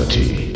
reality.